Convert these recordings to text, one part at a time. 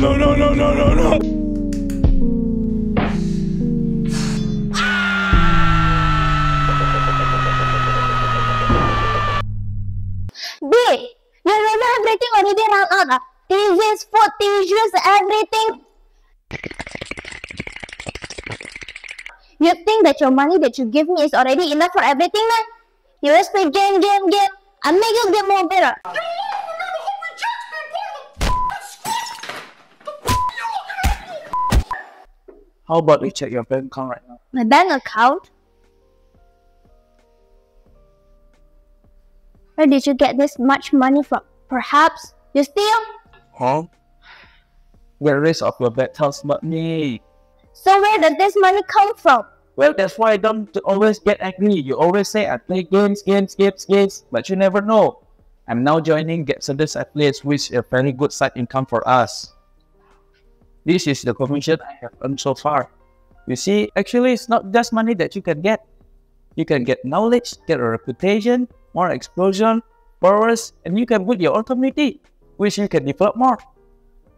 No, no, no, no, no, no. B, you remember everything already out. ah. Thesis, food, tissues, everything. You think that your money that you give me is already enough for everything, man? You always play game, game, game. I make you get more better. How about we check your bank account right now? My bank account? Where did you get this much money from? Perhaps you steal? Huh? Where is of your bank tells me. So where does this money come from? Well, that's why I don't always get angry. You always say I play games, games, games, games, but you never know. I'm now joining Gaxodus Affiliates, which is a very good side income for us. This is the commission I have earned so far. You see, actually, it's not just money that you can get. You can get knowledge, get a reputation, more exposure, followers, and you can build your own community, which you can develop more.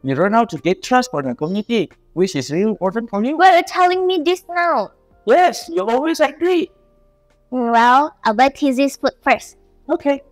You learn how to get trust from the community, which is really important for you. Why are you telling me this now? Yes, you always agree. Well, I'll buy Tizzy's food first. Okay.